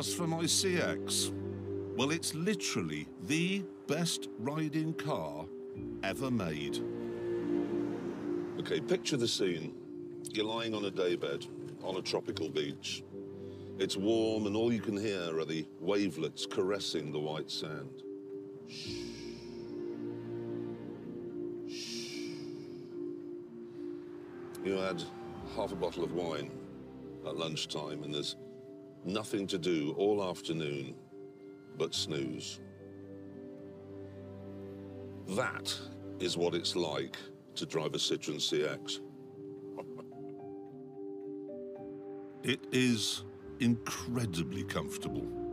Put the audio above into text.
As for my CX, well, it's literally the best riding car ever made. Okay, picture the scene. You're lying on a daybed on a tropical beach. It's warm, and all you can hear are the wavelets caressing the white sand. Shh. Shh. You had half a bottle of wine at lunchtime, and there's nothing to do all afternoon but snooze. That is what it's like to drive a Citroen CX. It is incredibly comfortable.